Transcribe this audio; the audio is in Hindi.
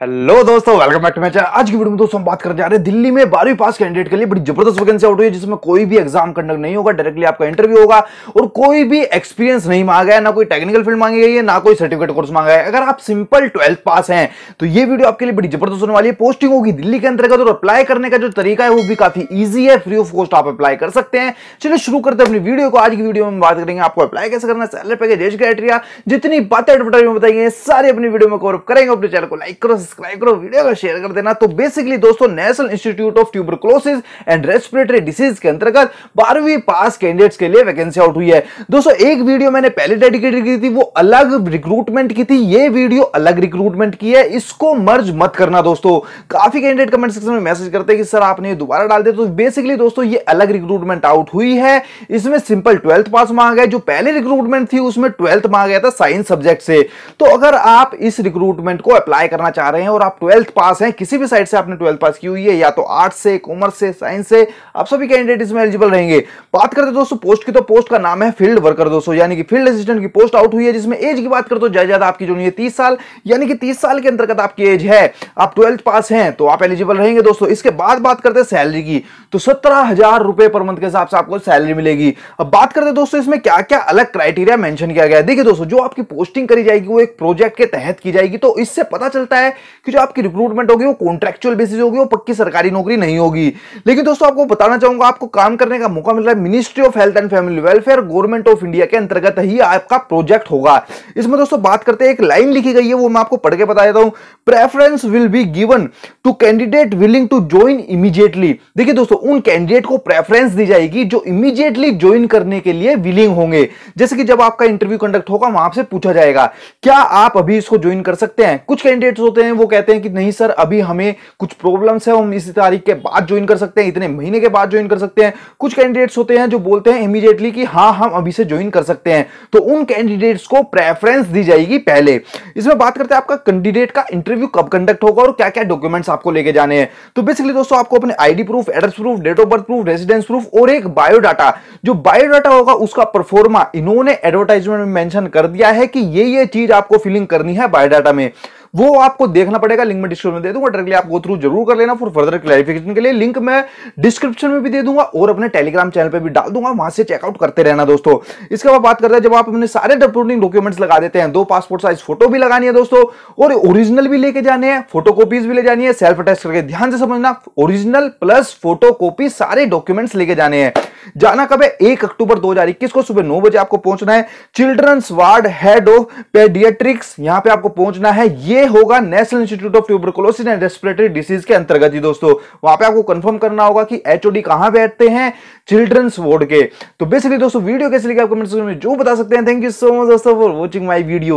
हेलो दोस्तों वेलकम बैक टू मैच आज की वीडियो में दोस्तों हम बात करने जा रहे हैं दिल्ली में बारहवीं पास कैंडिडेट के लिए। बड़ी ज़बरदस्त वैकेंसी आउट हुई है, जिसमें कोई भी एग्ज़ाम कंडक्ट नहीं होगा डायरेक्टली आपका इंटरव्यू होगा और कोई भी एक्सपीरियंस नहीं मांगा है, ना कोई टेक्निकल फ़ील्ड मांगी गई है, ना कोई सर्टिफिकेट कोर्स मांगा है। अगर आप सिंपल ट्वेल्थ पास हैं तो ये वीडियो आपके लिए बड़ी ज़बरदस्त होने वाली है। पोस्टिंग होगी दिल्ली के अंतर्गत और अप्लाई करने का जो तरीका है, वो भी काफ़ी ईजी है। फ्री ऑफ़ कॉस्ट आप अप्लाई कर सकते हैं। चलिए शुरू करते हैं अपनी वीडियो को। आज की वीडियो में बात करेंगे आपको अप्लाई कैसे करना सैलरी पैकेज एज क्राइटेरिया जितनी बातें एडवर्टाइज में बताएँगे सारी अपनी वीडियो में कवर करेंगे। अपने चैनल को लाइक करो सब्सक्राइब करो वीडियो को शेयर कर देना। तो बेसिकली दोस्तों national institute of tuberculosis and respiratory disease के अंतर्गत बारहवीं पास कैंडिडेट्स के लिए वैकेंसी आउट हुई है। दोस्तों, एक वीडियो मैंने पहले डेडिकेटेड की थी, वो अलग रिक्रूटमेंट की थी। ये वीडियो अलग रिक्रूटमेंट की है। इसको मर्ज मत करना दोस्तों। काफ़ी कैंडिडेट कमेंट सेक्शन में मैसेज करते हैं कि, सर, आपने दोबारा डाल दिया। तो बेसिकली दोस्तों, ये अलग रिक्रूटमेंट आउट हुई है। इसमें सिंपल ट्वेल्थ पास मांगा है। जो पहले रिक्रूटमेंट थी, उसमें ट्वेल्थ मांगा गया था साइंस सब्जेक्ट से। तो अगर आप इस रिक्रूटमेंट को अप्लाई करना चाह रहे हैं और आप ट्वेल्थ पास हैं, किसी भी साइड से आपने ट्वेल्थ पास की हुई है, या तो आर्ट्स से कॉमर्स से साइंस से, आप सभी कैंडिडेट इसमें एलिजिबल रहेंगे। बात करते दोस्तों पोस्ट की तो पोस्ट का नाम है फ़ील्ड वर्कर दोस्तों, यानी कि फ़ील्ड असिस्टेंट की पोस्ट आउट हुई है, जिसमें एज की बात करते तो ज़्यादा ज़्यादा आपकी जो है तीस साल, यानी कि तीस साल के अंतर्गत आपकी एज है। आप ट्वेल्थ पास हैं तो आप एलिजिबल रहेंगे दोस्तों। इसके बाद बात करते हैं सैलरी की तो सत्रह हज़ार रुपए पर मंथ के हिसाब से आपको सैलरी मिलेगी। अब बात करते दोस्तों, इसमें क्या क्या अलग क्राइटेरिया मेंशन किया गया है। देखिए दोस्तों, जो आपकी पोस्टिंग करी जाएगी, वो एक प्रोजेक्ट के तहत की जाएगी तो इससे पता चलता है कि जो आपकी रिक्रूटमेंट होगी वो कॉन्ट्रेक्चुअल बेसिस होगी, वो पक्की सरकारी नौकरी नहीं होगी। लेकिन दोस्तों, आपको बताना चाहूँगा, आपको काम करने का मौका मिल रहा है। Ministry of health and family welfare government of India के अंतर्गत ही आपका प्रोजेक्ट होगा। इसमें दोस्तों, बात करते हैं, एक लाइन लिखी गई है, वो मैं आपको पढ़ के बता देता हूँ। Preference will be given to candidate willing to join immediately देखिए दोस्तों, उन कैंडिडेट को प्रेफरेंस दी जाएगी जो इमीडिएटली ज्वाइन करने के लिए विलिंग होंगे। जैसे कि जब आपका इंटरव्यू कंडक्ट होगा, वहाँ से पूछा जाएगा, क्या आप अभी इसको ज्वाइन कर सकते हैं? कुछ कैंडिडेट्स होते हैं वो कहते हैं कि नहीं सर, अभी हमें कुछ प्रॉब्लम्स है, हम इसी तारीख के बाद ज्वाइन कर सकते हैं, इतने महीने के बाद ज्वाइन कर सकते हैं। कुछ कैंडिडेट्स होते हैं जो बोलते हैं इमीडिएटली कि हाँ हम अभी से ज्वाइन कर सकते हैं। तो उन कैंडिडेट्स को प्रेफरेंस दी जाएगी पहले। इसमें बात करते हैं आपका कैंडिडेट का इंटरव्यू कब कंडक्ट होगा और क्या क्या डॉक्यूमेंट्स आपको लेके जाने हैं। तो बेसिकली दोस्तों, आपको अपने ID proof address proof date of birth proof residence proof और एक बायोडाटा जो बायोडाटा होगा, उसका परफॉर्मा इन्होंने एडवर्टाइजमेंट में मेंशन कर दिया है कि ये ये चीज़ आपको फिलिंग करनी है बायोडाटा में। वो आपको देखना पड़ेगा लिंक में डिस्क्रिप्शन में दे दूँगा डायरेक्टली आप गो थ्रू ज़रूर कर लेना फॉर फर्दर क्लैरिफिकेशन के लिए। लिंक मैं डिस्क्रिप्शन में भी दे दूँगा और अपने टेलीग्राम चैनल पर भी डाल दूँगा, वहाँ से चेकआउट करते रहना दोस्तों। इसके बाद बात करते हैं, जब आप अपने सारे डॉक्यूमेंट डॉक्यूमेंट्स लगा देते हैं, दो पासपोर्ट साइज़ फ़ोटो भी लगानी है दोस्तों, और ओरिजिनल भी लेके जाने हैं फ़ोटो भी ले जानी है सेल्फ अटेस्ट करके ध्यान से समझना ओरिजिनल प्लस फ़ोटो सारे डॉक्यूमेंट्स लेके जाने हैं। जाना कब है? एक अक्टूबर 2021 को सुबह नौ बजे आपको पहुँचना है। Children's ward head of paediatrics, यहाँ पे आपको पहुँचना है। ये होगा national institute of tuberculosis and respiratory disease के अंतर्गत ही दोस्तों। वहाँ पे आपको कंफर्म करना होगा कि एचओडी कहाँ बैठते हैं? चिल्ड्रंस वार्ड के। तो बेसिकली दोस्तों, वीडियो कैसे लगी आप कमेंट में जो बता सकते हैं। थैंक यू सो मच दोस्तों फॉर वॉचिंग माई वीडियो